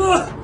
啊